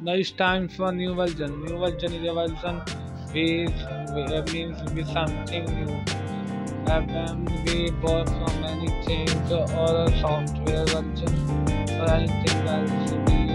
now it's time for new version. New version is a version which means with something new. We bought from any change or a software version or anything else